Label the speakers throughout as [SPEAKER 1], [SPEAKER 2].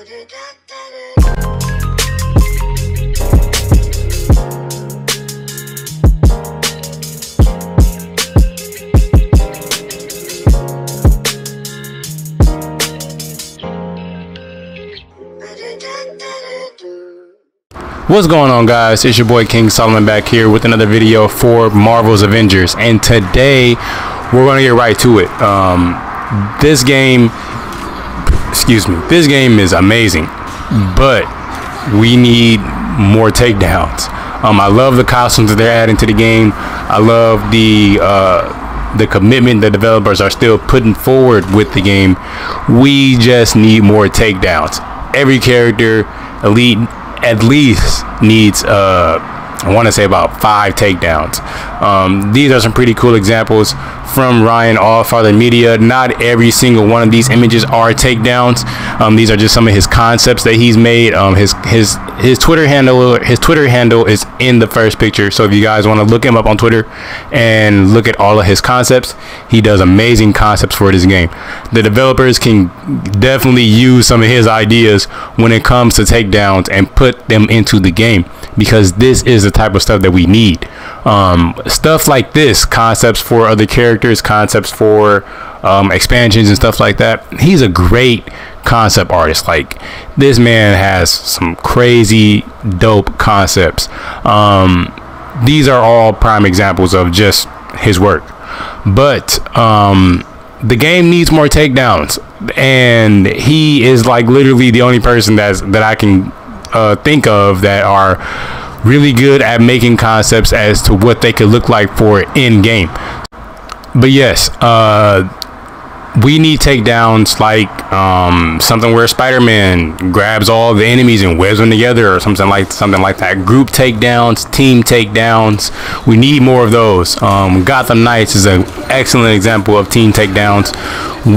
[SPEAKER 1] What's going on guys? It's your boy King Solomon back here with another video for Marvel's Avengers and today we're going to get right to it. Um, this game, excuse me, this game is amazing but we need more takedowns. Um, I love the costumes that they're adding to the game. I love the uh, the commitment the developers are still putting forward with the game. We just need more takedowns. Every character, elite at least needs uh I want to say about five takedowns. Um, these are some pretty cool examples from Ryan Allfather Media. Not every single one of these images are takedowns. Um, these are just some of his concepts that he's made. Um, his his his Twitter handle his Twitter handle is in the first picture. So if you guys want to look him up on Twitter and look at all of his concepts, he does amazing concepts for this game. The developers can definitely use some of his ideas when it comes to takedowns and put them into the game because this is the type of stuff that we need. Um, stuff like this, concepts for other characters, concepts for um, expansions and stuff like that. He's a great concept artist. Like this man has some crazy dope concepts. Um, these are all prime examples of just his work. But um, the game needs more takedowns, and he is like literally the only person that's that I can uh, think of that are really good at making concepts as to what they could look like for in game. But yes, uh, we need takedowns like um, something where Spider-Man grabs all the enemies and webs them together, or something like something like that. Group takedowns, team takedowns. We need more of those. Um, Gotham Knights is an excellent example of team takedowns.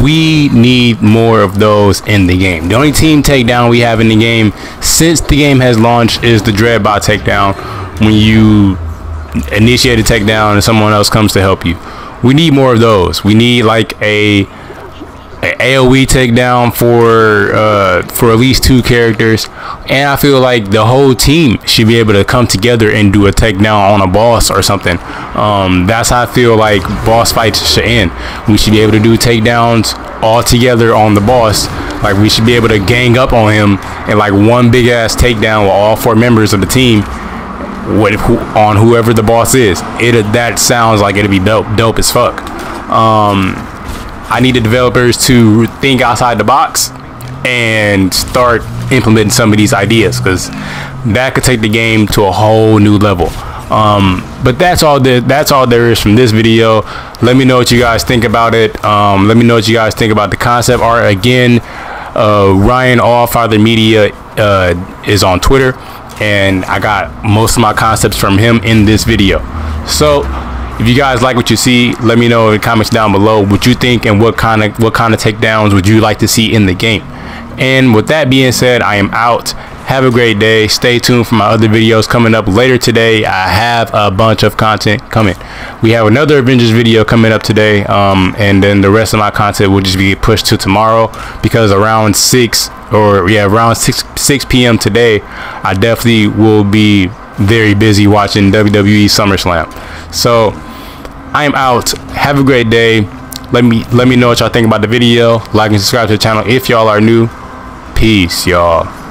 [SPEAKER 1] We need more of those in the game. The only team takedown we have in the game since the game has launched is the Dreadbot takedown. When you initiate a takedown and someone else comes to help you. We need more of those. We need like a AOE takedown for uh, for at least two characters, and I feel like the whole team should be able to come together and do a takedown on a boss or something. Um, that's how I feel like boss fights should end. We should be able to do takedowns all together on the boss. Like we should be able to gang up on him and like one big ass takedown with all four members of the team with who, on whoever the boss is. It that sounds like it'd be dope, dope as fuck. Um, I need the developers to think outside the box and start implementing some of these ideas because that could take the game to a whole new level. Um, but that's all that that's all there is from this video. Let me know what you guys think about it. Um, let me know what you guys think about the concept art. Again, uh, Ryan Allfather Media uh, is on Twitter, and I got most of my concepts from him in this video. So if you guys like what you see, let me know in the comments down below what you think and what kind of what kind of takedowns would you like to see in the game. And with that being said, I am out. Have a great day. Stay tuned for my other videos coming up later today. I have a bunch of content coming. We have another Avengers video coming up today, um, and then the rest of my content will just be pushed to tomorrow because around six or yeah, around six six p.m. today, I definitely will be very busy watching WWE SummerSlam. So I am out. Have a great day. Let me let me know what y'all think about the video. Like and subscribe to the channel if y'all are new. Peace, y'all.